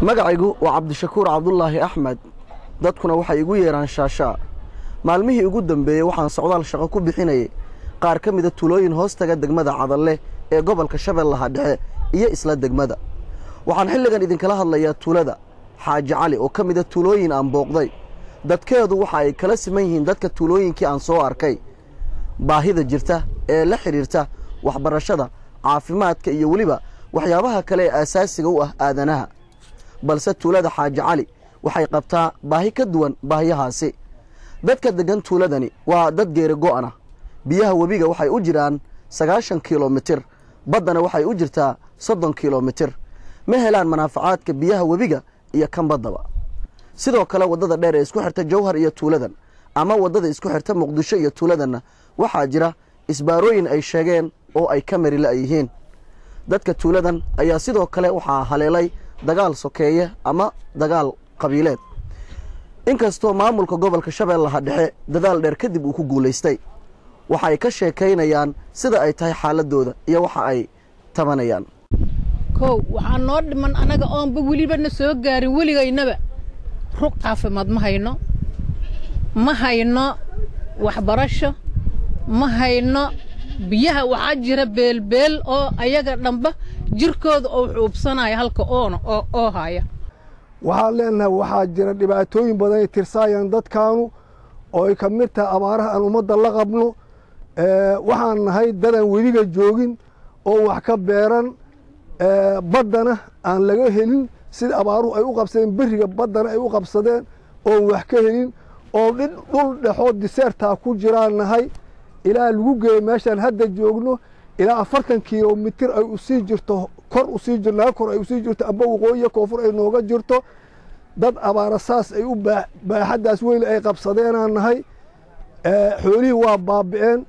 magacaygu waa cabdishakuur cabdulaahi axmed. Dadkuna waxay igu yeedhaan shaashaa maalmihii ugu dambeeyey waxaan socdaal shaqo ku bixinayay. Qaar ka mida tulooyin hoostaga degmada cadalle ee gobolka shabeellaha dhexe iyo isla degmada. Waxaan xilligan idinkala hadlayaa tuulada xaaji cali oo ka mida tuulooyin aan booqday. Dadkeedu waxa ay kala siman yihiin dadka tuulooyinkii aan soo arkay. Baahida jirta ee la xidhiirta waxbarashada caafimaadka iyo weliba waxyaabaha kale ee aasaasiga u ah aadanaha balse tuulada xaaji cali waxay qabtaa baahi ka duwan baahiyahaasi. Dadka deggan tuuladani waa dad geeri go'ana. Biyaha webiga waxay u jiraan sagaashan kilomitir baddana waxay u jirtaa soddon kilomitir. Ma helaan manaafacaadka biyaha webiga iyo kan baddaba. Sidoo kale waddada dheer ee isku xirta jawhar iyo tuuladan ama waddada isku xirta muqdisho iyo tuuladanna waxaa jira isbaarooyin ay sheegeen oo ay ka mari la'yihiin dadka tuuladan ayaa sidoo kale waxaa haleelay dagaal sokeeye ama dagaal qabiileed. Inkastoo maamulka gobolka shabeellaha dhexe dadaal dheer kadib uu ku guulaystay waxa ay ka sheekaynayaan sida ay tahay xaaladooda iyo waxa ay tabanayaan. Kow waxaa noo dhiman annaga oonba weliba na soo gaarin weligaynaba. Rug caafimaad ma hayno ma hayno waxbarasho ma hayno biyaha waxaa jira beelbeel oo ayaga dhamba jirkooda oo xuubsanaya halka oona oo haya. Waxaan leenahay waxaa jira dhibaatooyin badan ay tirsaayaan dadkaanu oo ay ka mid tahay abaaraha aan ummadda la qabno. Waxaan nahay dadan weliga joogin oo wax ka beeran. Baddana aan laga helin sida abaaruhu ay u qabsadeen beriga baddana ay u qabsadeen oon wax ka helin oo dhul dhexoo diseertaa ku jiraan nahay. Ilaa lagu geeyo meeshaan hadda joogno ilaa afartan kilomitir ay u sii jirto kor naga kor ay u sii jirto amba waqooyiya koonfur ay nooga jirto dad abaara saas ay u baaxaddaas weyn ay qabsadeenaan nahay. Xoolihii waa baabi'een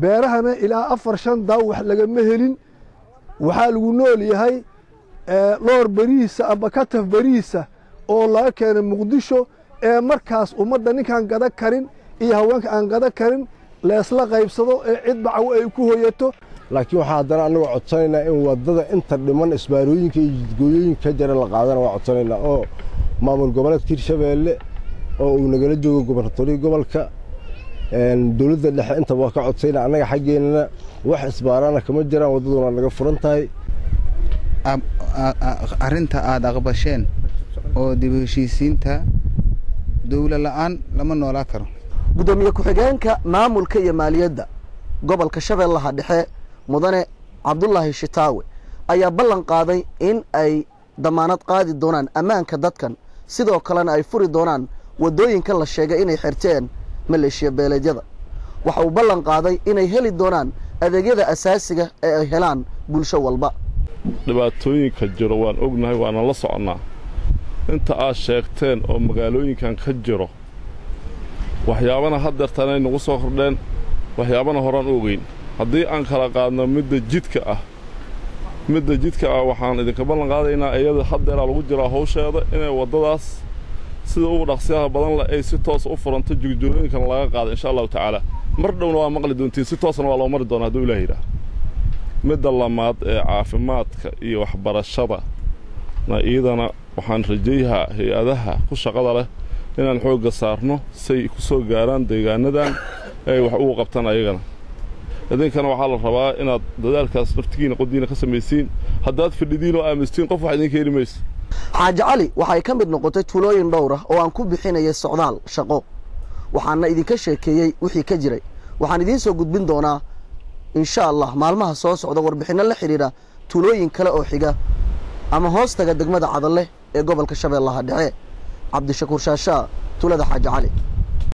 beerahana ilaa afar shan daaw wax lagama helin. Waxaa lagu nool yahay loor berihiisa amba kataf berihiisa oo laga keenay muqdisho ee markaas ummadda ninkaan gada karin iyo haweenka aan gada karin leesla qaybsado ee cid bacawo ay ku hoyato laakiin waxaa haddana annagoo codsanaynaa in waddada inta dhiman isbaarooyinka iyo jidgooyooyinka ka jara la qaadana waa codsanaynaa oo maamul goboleedka hirshabeelle oo uu nagala joogo gobarnatoriya gobolka dowladda dhexe intaba waa ka codsaynaa annaga xaggeennana wax isbaarana kama jiraan waddaduna naga furan tahay. Arrinta aad aqbasheen oo dib u heshiisiinta dawla la'aan lama noolaa karo. Guddoomiye ku-xigeenka maamulka iyo maaliyadda gobolka shabeellaha dhexe mudane cabdulaahi shitaawe ayaa ballan qaaday in ay damaanad qaadi doonaan ammaanka dadkan. Sidoo kalena ay furi doonaan waddooyinka la sheegay inay xirteen maleeshiya beeleedyada. Waxa uu ballan qaaday inay heli doonaan adeegyada asaasiga ee ay helaan bulsho walba. Dhibaatooyinka jiro waan ognahay waana la soconnaa. Inta aad sheegteen oo magaalooyinkan ka jiro waxyaabana haddeertan ay nagu soo kordheen waxyaabana horaan u ogeyn haddii aan kala qaadno midda jidka ah midda jidka ah waxaan idinka ballan qaadaynaa iyada haddeeraa lagu jiraa hawsheeda inay waddadaas sida ugu dhaqsiyaha badan leh ay si toosa u furanto jogjooyinkan laga qaado insha allahu tacaala. Mar dhowna waa maqli doontiin si toosna waa loo mari doonaa hadduu ilaah yidhaah. Midda lamaad ee caafimaadka iyo waxbarashada na iyadana waxaan rajayahaa hay'adaha ku shaqada leh inaan xoogga saarno say ku soo gaaraan deegaanadan ay wax ugu qabtaan ayagana idinkana waxaa la rabaa inaad dadaalkaas naftigiina qodiina ka samaysiin. Haddaad fidhidiin oo aamustiin qof wax idinka heli mayso xaaji cali waxay ka mid noqotay tuulooyin dhowr ah oo aan ku bixinayay socdaal shaqo. Waxaana idinka sheekeeyey wixii ka jiray. Waxaan idiin soo gudbin doonaa insha allah maalmaha soo socda warbixinno la xidhiidha tuulooyin kale oo xiga ama hoostaga degmada cadalle ee gobolka shabeellaha dhexe. Cabdishakuur shaashaa tuulada xaaji cali